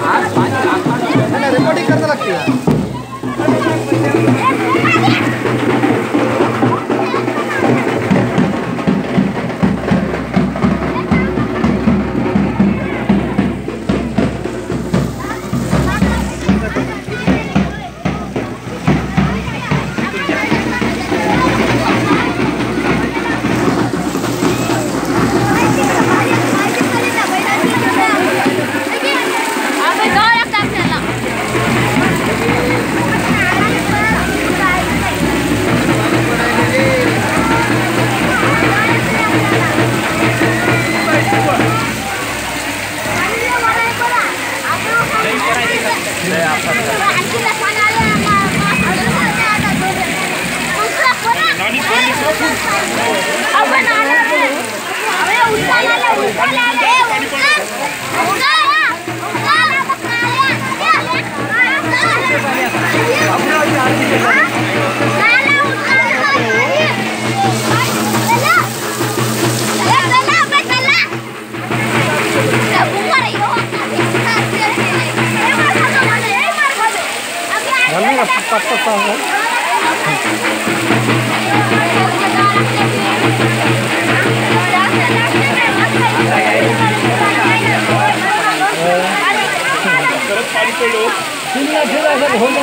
Why?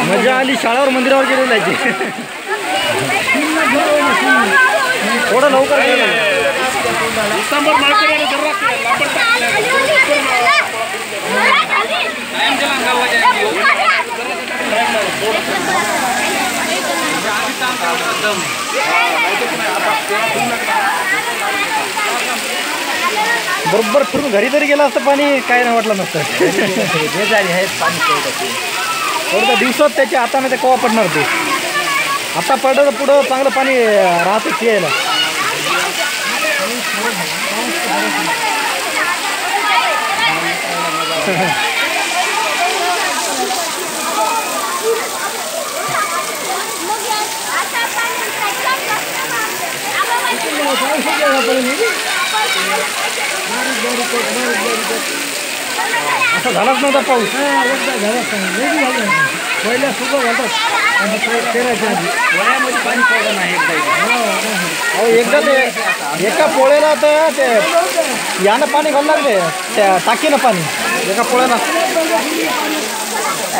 मज़ा आली शाळावर मंदिरावर गेलेलं लवकर गेलं. बरोबर फिरून घरी तरी गेलं असतं पाणी काय नाही वाटलं नसतं. थोडं दिवसात त्याच्या हाताने ते कवा पडणार ते? आता पडलं तर पुढं चांगलं पाणी राहतं यायला. असं झालाच नव्हता पाऊस. पहिल्या सुद्धा घालतात पेरायच्या आधी. वयामध्ये पाणी पडलं नाही एकदा अहो एकदा ते एका पोळ्याला तर ते यानं पाणी घालणार ते त्या टाकीनं पाणी. एका पोळ्याला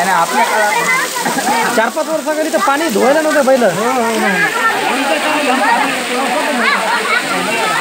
आणि आपल्या काळात चार पाच वर्षाखाली तर पाणी धुवायला नव्हतं पहिलं.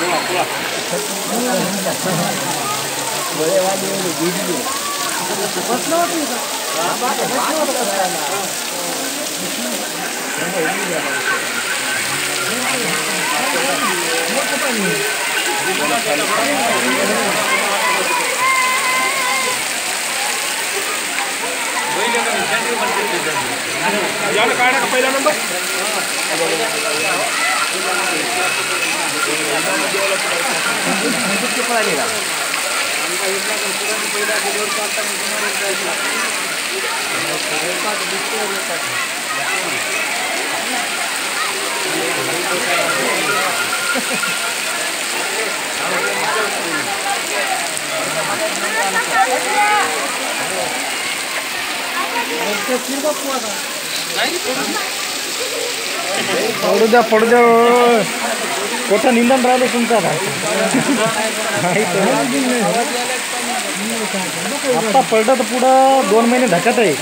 Pulang, pulang. Boleh lagi ini gini. Cepat nanti. Apa? ಯಾರು ಕಾರಣಕ್ಕೆ ಪೈಲ number Tira da porra. Vai, porra. पडू द्या पडू द्या कोठं निंदन राहिलं तुमचं आता नाही तर. आत्ता पडलं तर पुढं दोन महिने धक्यात आहे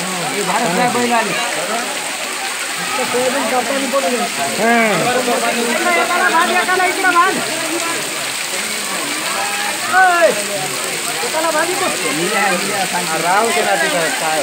हाँ. राव तिथं काय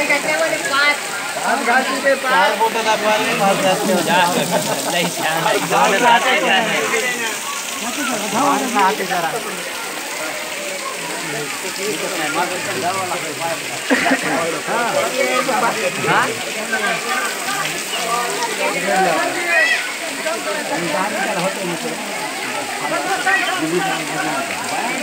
इकडे घालते इकडे घालते पाय घातल्यामध्ये पाच राजूकडे हा राजू सांगितलं का ते? ते काय लई लेकरं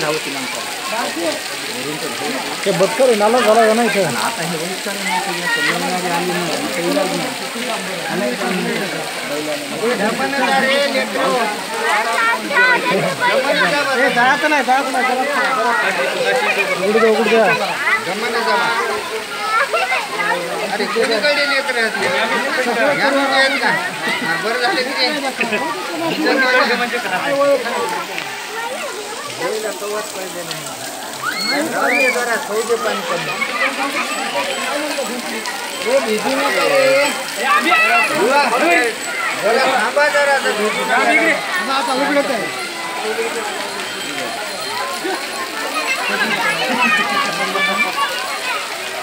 राहू तिला आमचं. ते बदकर नाला झाला का नाही? आता हे करून नाही तर जायचं नाही उघडू उघडू अरे कोणीकडे लेकर का बरं झालं की जरा थोडे पाणी कमी हे भिजू नका रे बुवा, जरा थांबा जरा आता भिजू नका.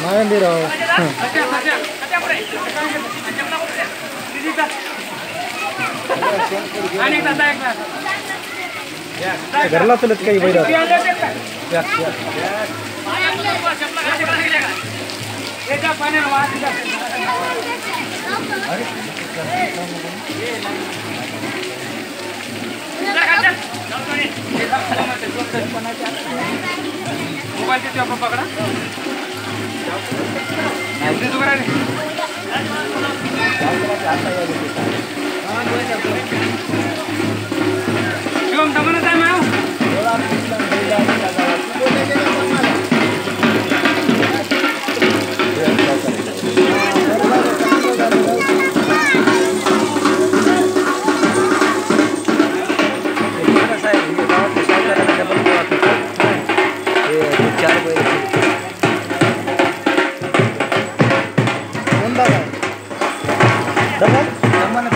नाही आणली राव हं. घरला चलत काही बैल ती आली होती का? या, या. चपला कोण दादा दमन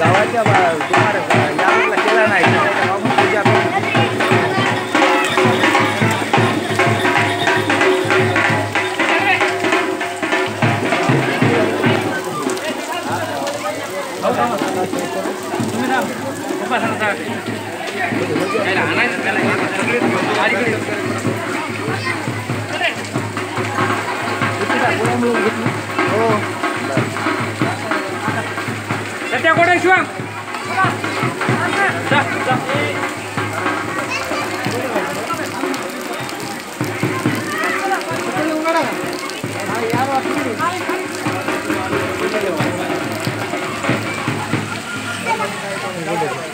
गावाच्या बा- दुकानात यावरला केला नाही बाबू पूजा तुम्ही जा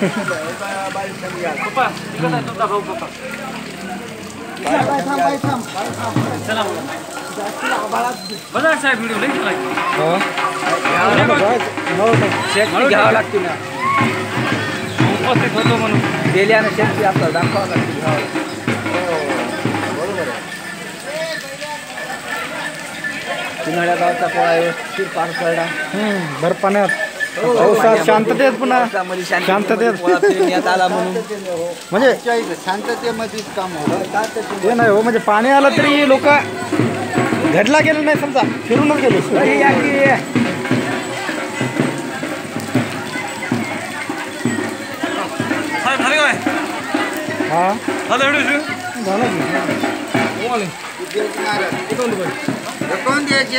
पप्पा इकडं आहे तुमचा भाऊ पप्पा चला बघा साहेब व्हिडिओ लई चांगला आहे. घ्यावं लागते ना उपस्थित होतो म्हणून गेल्यानं शेती आपल्याला दाखवावं लागते घ्यावं लागते. चिन्हाळ्या गावचा पोळा व्यवस्थित पार पडला भर पाण्यात शांततेत पुन्हा शांततेत शांततेत. पोळा फिरण्यात आला म्हणून म्हणजे शांततेमध्येच काम होतं ते नाही हो म्हणजे पाणी आलं तरी लोक घडला गेलं नाही समजा फिरूनच गेले. हा? झालं झालं की. कोण द्यायचे?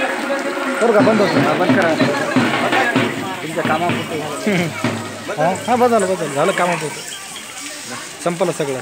करू का बंद होतो. बंद करा. तुमच्या कामापुरतं हा हा बस झालं बस झालं. झालं कामापुरतं. संपलं सगळं.